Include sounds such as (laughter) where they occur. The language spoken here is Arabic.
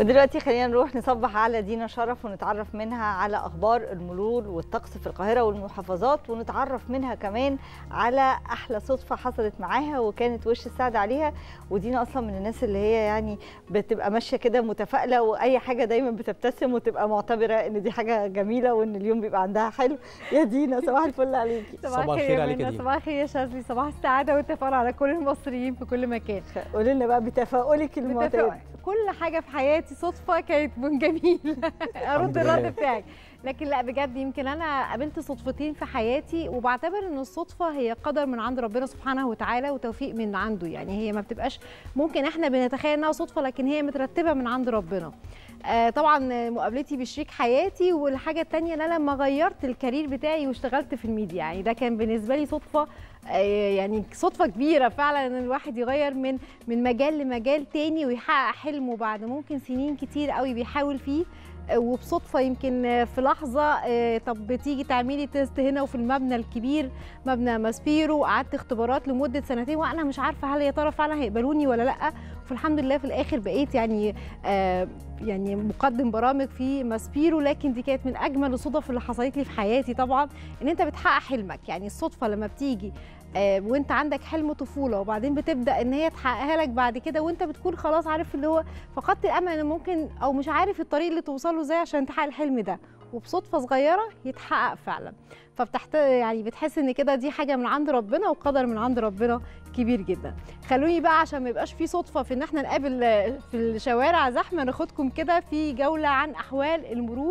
ودلوقتي خلينا نروح نصبح على دينا شرف ونتعرف منها على أخبار المرور والطقس في القاهرة والمحافظات ونتعرف منها كمان على أحلى صدفة حصلت معاها وكانت وش السعد عليها. ودينا أصلا من الناس اللي هي يعني بتبقى ماشية كده متفائلة وأي حاجة دايما بتبتسم وتبقى معتبرة إن دي حاجة جميلة وإن اليوم بيبقى عندها حلو. يا دينا صباح الفل عليكي. (laughs) صباح الخير عليك يا دينا. صباح الخير يا شاذلي صباح السعادة والتفاؤل على كل المصريين في كل مكان. قولي لنا بقى بتفاؤلك المعتاد. كل حاجة في حياتي صدفة كانت من جميل. (laughs) أرد الرد بتاعك. لكن لا بجد يمكن أنا قابلت صدفتين في حياتي وبعتبر إن الصدفة هي قدر من عند ربنا سبحانه وتعالى وتوفيق من عنده. يعني هي ما بتبقاش ممكن إحنا بنتخيل إنها صدفة لكن هي مترتبة من عند ربنا. آه طبعا مقابلتي بشريك حياتي والحاجة الثانية إن أنا لما غيرت الكارير بتاعي واشتغلت في الميديا. يعني ده كان بالنسبة لي صدفة يعني صدفة كبيرة فعلا إن الواحد يغير من من مجال لمجال تاني ويحقق حلمه بعد ممكن سنين كتير قوي بيحاول فيه. وبصدفة يمكن في لحظة طب تيجي تعملي test هنا وفي المبنى الكبير مبنى ماسبيرو قعدت اختبارات لمدة سنتين وأنا مش عارفة هل يا ترى فعلا هيقبلوني ولا لأ. والحمد لله في الآخر بقيت يعني آه يعني مقدم برامج في ماسبيرو لكن دي كانت من أجمل الصدف اللي حصلت لي في حياتي طبعا إن أنت بتحقق حلمك. يعني الصدفة لما بتيجي آه وأنت عندك حلم طفولة وبعدين بتبدأ إن هي تحققها لك بعد كده وأنت بتكون خلاص عارف اللي هو فقدت الأمل إن ممكن أو مش عارف الطريق اللي توصله إزاي عشان تحقق الحلم ده. وبصدفة صغيرة يتحقق فعلا. فبتحت يعني بتحس إن كده دي حاجة من عند ربنا وقدر من عند ربنا كبير جدا. خلوني بقى عشان ما يبقاش في صدفة في إن إحنا نقابل في الشوارع زحمة ناخدكم كده في جولة عن أحوال المرور.